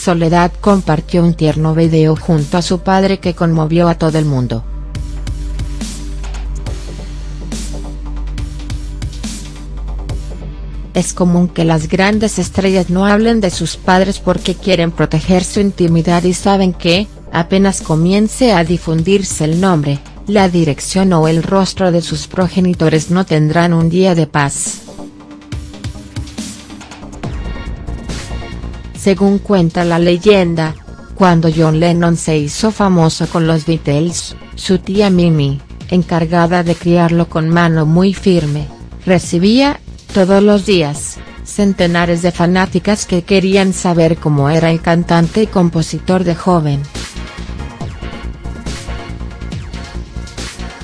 Soledad compartió un tierno video junto a su padre que conmovió a todo el mundo. Es común que las grandes estrellas no hablen de sus padres porque quieren proteger su intimidad y saben que, apenas comience a difundirse el nombre, la dirección o el rostro de sus progenitores no tendrán un día de paz. Según cuenta la leyenda, cuando John Lennon se hizo famoso con los Beatles, su tía Mimi, encargada de criarlo con mano muy firme, recibía, todos los días, centenares de fanáticas que querían saber cómo era el cantante y compositor de joven.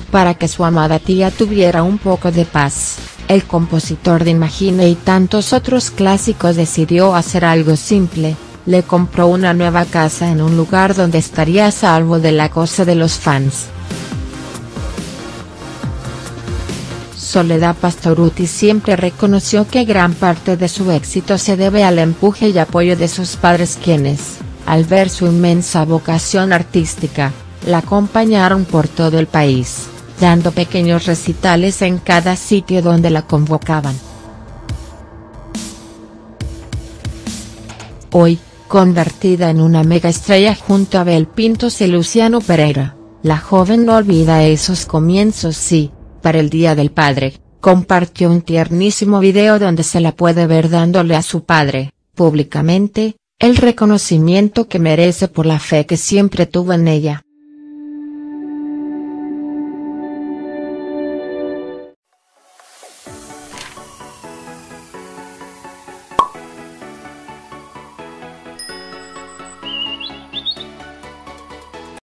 Para que su amada tía tuviera un poco de paz, el compositor de Imagine y tantos otros clásicos decidió hacer algo simple, le compró una nueva casa en un lugar donde estaría a salvo de la cosa de los fans. Soledad Pastoruti siempre reconoció que gran parte de su éxito se debe al empuje y apoyo de sus padres quienes, al ver su inmensa vocación artística, la acompañaron por todo el país, dando pequeños recitales en cada sitio donde la convocaban. Hoy, convertida en una mega estrella junto a Bel Pintos y Luciano Pereira, la joven no olvida esos comienzos sí, para el Día del Padre, compartió un tiernísimo video donde se la puede ver dándole a su padre, públicamente, el reconocimiento que merece por la fe que siempre tuvo en ella.